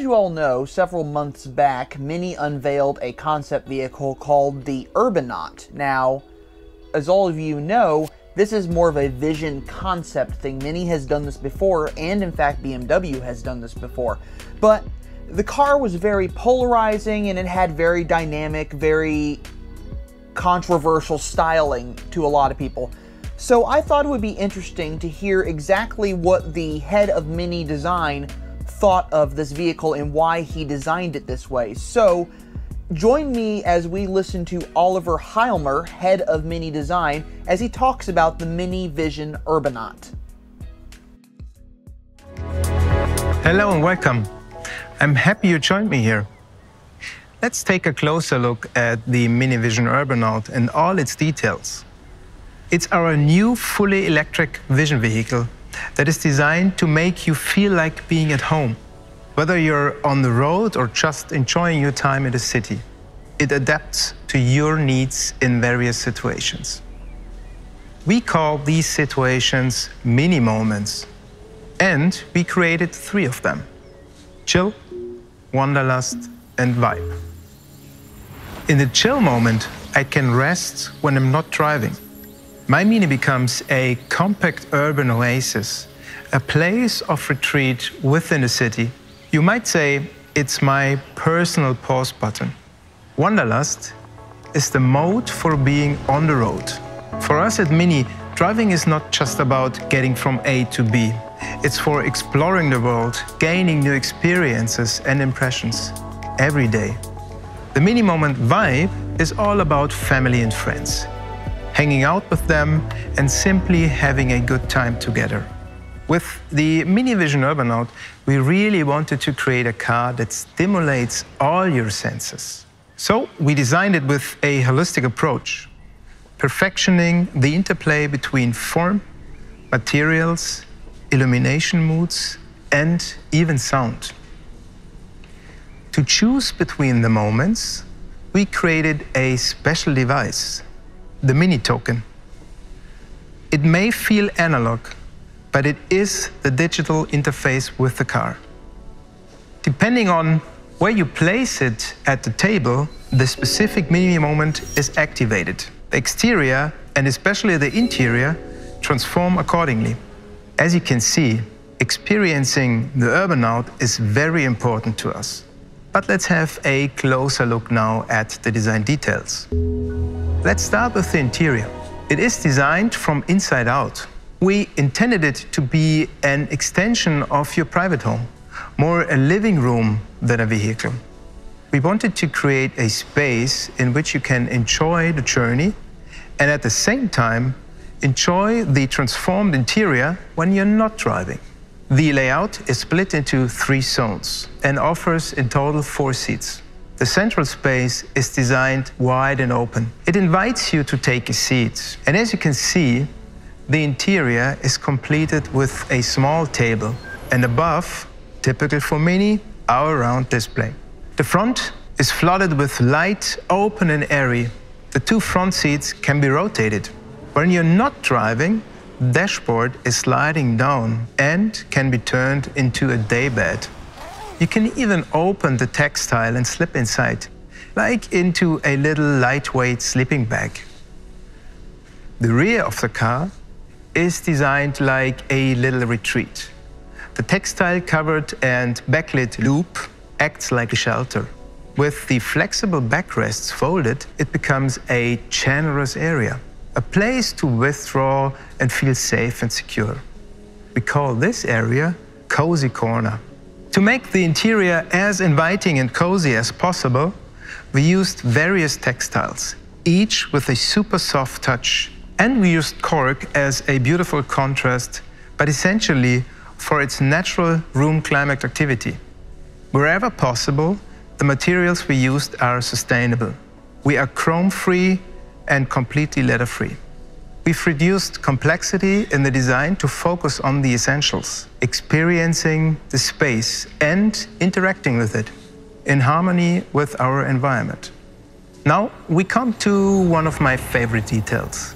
as you all know, several months back, Mini unveiled a concept vehicle called the Urbanaut. Now, as all of you know, this is more of a vision concept thing. Mini has done this before, and in fact, BMW has done this before. But the car was very polarizing and it had very dynamic, very controversial styling to a lot of people. So I thought it would be interesting to hear exactly what the head of Mini Design thought of this vehicle and why he designed it this way. So join me as we listen to Oliver Heilmer, head of Mini Design, as he talks about the Mini Vision Urbanaut. Hello and welcome. I'm happy you joined me here. Let's take a closer look at the Mini Vision Urbanaut and all its details. It's our new fully electric vision vehicle that is designed to make you feel like being at home. Whether you're on the road or just enjoying your time in the city, it adapts to your needs in various situations. We call these situations mini moments, and we created three of them chill, wanderlust, and vibe. In the chill moment, I can rest when I'm not driving. My Mini becomes a compact urban oasis, a place of retreat within the city. You might say it's my personal pause button. Wanderlust is the mode for being on the road. For us at Mini, driving is not just about getting from A to B. It's for exploring the world, gaining new experiences and impressions every day. The Mini Moment vibe is all about family and friends hanging out with them, and simply having a good time together. With the Mini Vision Urbanaut, we really wanted to create a car that stimulates all your senses. So we designed it with a holistic approach, perfectioning the interplay between form, materials, illumination moods, and even sound. To choose between the moments, we created a special device the mini token. It may feel analog, but it is the digital interface with the car. Depending on where you place it at the table, the specific mini moment is activated. The exterior and especially the interior transform accordingly. As you can see, experiencing the Urbanaut is very important to us. But let's have a closer look now at the design details. Let's start with the interior. It is designed from inside out. We intended it to be an extension of your private home, more a living room than a vehicle. We wanted to create a space in which you can enjoy the journey and at the same time enjoy the transformed interior when you're not driving. The layout is split into three zones and offers in total four seats. The central space is designed wide and open. It invites you to take a seat. And as you can see, the interior is completed with a small table and above, typical for Mini, our round display. The front is flooded with light, open and airy. The two front seats can be rotated. When you're not driving, dashboard is sliding down and can be turned into a daybed. You can even open the textile and slip inside, like into a little lightweight sleeping bag. The rear of the car is designed like a little retreat. The textile covered and backlit loop acts like a shelter. With the flexible backrests folded, it becomes a generous area, a place to withdraw and feel safe and secure. We call this area Cozy Corner. To make the interior as inviting and cozy as possible, we used various textiles, each with a super soft touch. And we used cork as a beautiful contrast, but essentially for its natural room climate activity. Wherever possible, the materials we used are sustainable. We are chrome-free and completely leather-free. We've reduced complexity in the design to focus on the essentials, experiencing the space and interacting with it in harmony with our environment. Now we come to one of my favorite details.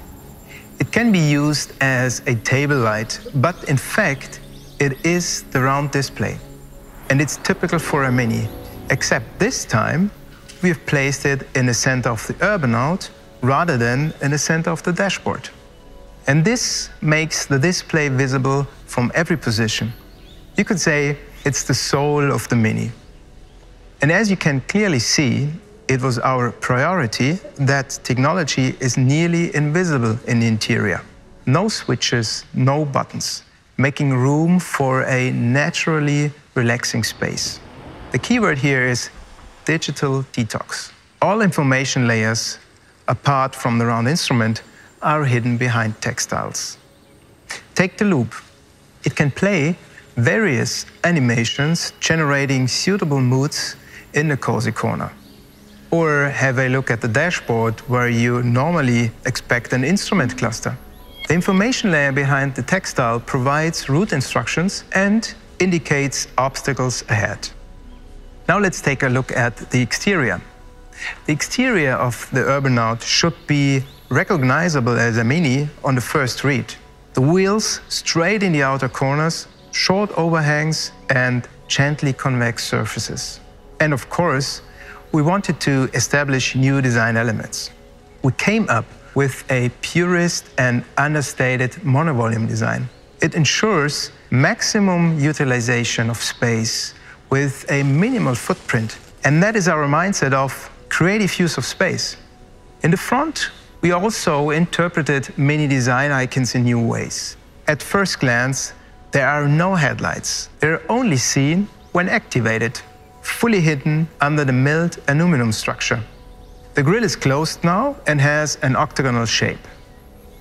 It can be used as a table light, but in fact, it is the round display. and it's typical for a Mini, except this time we've placed it in the center of the Urbanaut rather than in the center of the dashboard. And this makes the display visible from every position. You could say it's the soul of the Mini. And as you can clearly see, it was our priority that technology is nearly invisible in the interior. No switches, no buttons, making room for a naturally relaxing space. The keyword here is digital detox. All information layers, apart from the round instrument, are hidden behind textiles. Take the loop. It can play various animations generating suitable moods in the cozy corner. Or have a look at the dashboard where you normally expect an instrument cluster. The information layer behind the textile provides route instructions and indicates obstacles ahead. Now let's take a look at the exterior. The exterior of the Urbanaut should be recognizable as a Mini on the first read. The wheels straight in the outer corners, short overhangs and gently convex surfaces. And of course, we wanted to establish new design elements. We came up with a purist and understated monovolume design. It ensures maximum utilization of space with a minimal footprint. And that is our mindset of creative use of space. In the front, we also interpreted many design icons in new ways. At first glance, there are no headlights. They're only seen when activated fully hidden under the milled aluminum structure. The grill is closed now and has an octagonal shape.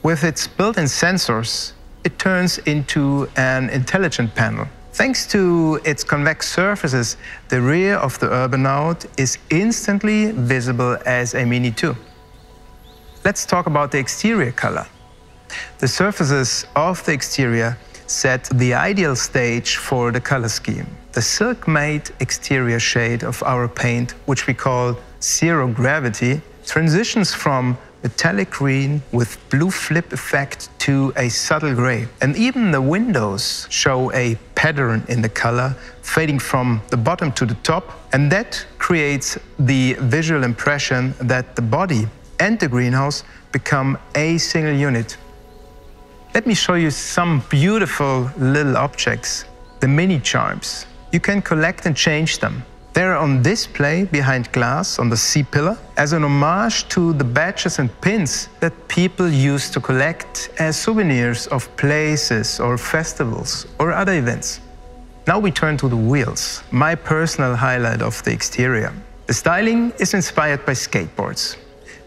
With its built-in sensors, it turns into an intelligent panel. Thanks to its convex surfaces, the rear of the Urbanaut is instantly visible as a Mini 2. Let's talk about the exterior color. The surfaces of the exterior set the ideal stage for the color scheme. The silk-made exterior shade of our paint, which we call zero gravity, transitions from metallic green with blue flip effect to a subtle gray. And even the windows show a pattern in the color, fading from the bottom to the top. And that creates the visual impression that the body and the greenhouse become a single unit. Let me show you some beautiful little objects, the mini charms. You can collect and change them. They're on display behind glass on the C-pillar as an homage to the badges and pins that people used to collect as souvenirs of places or festivals or other events. Now we turn to the wheels, my personal highlight of the exterior. The styling is inspired by skateboards,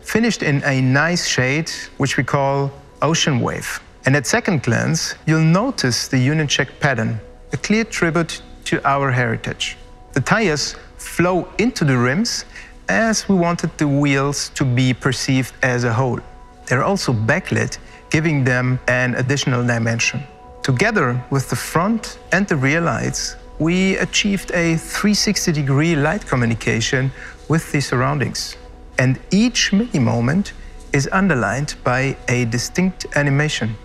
finished in a nice shade which we call Ocean Wave. And at second glance, you'll notice the Union Jack pattern, a clear tribute to our heritage. The tires flow into the rims as we wanted the wheels to be perceived as a whole. They're also backlit, giving them an additional dimension. Together with the front and the rear lights, we achieved a 360 degree light communication with the surroundings. And each mini moment is underlined by a distinct animation.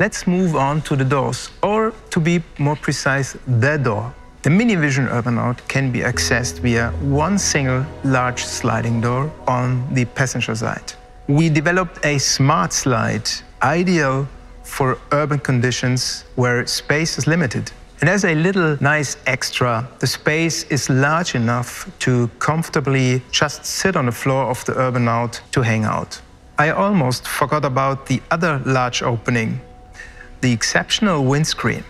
Let's move on to the doors, or to be more precise, the door. The Minivision Urbanaut can be accessed via one single large sliding door on the passenger side. We developed a smart slide, ideal for urban conditions where space is limited. And as a little nice extra, the space is large enough to comfortably just sit on the floor of the Urbanaut to hang out. I almost forgot about the other large opening the exceptional windscreen.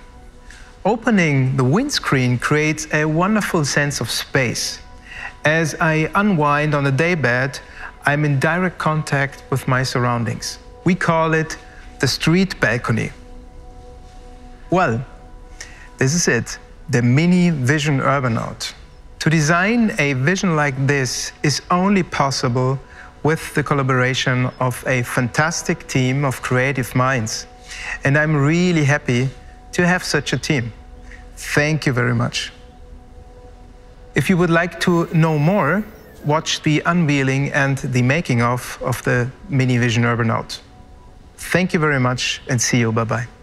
Opening the windscreen creates a wonderful sense of space. As I unwind on the daybed, I'm in direct contact with my surroundings. We call it the street balcony. Well, this is it, the Mini Vision Urbanaut. To design a vision like this is only possible with the collaboration of a fantastic team of creative minds. And I'm really happy to have such a team. Thank you very much. If you would like to know more, watch the unveiling and the making of of the Mini Vision Urbanaut. Thank you very much and see you. Bye bye.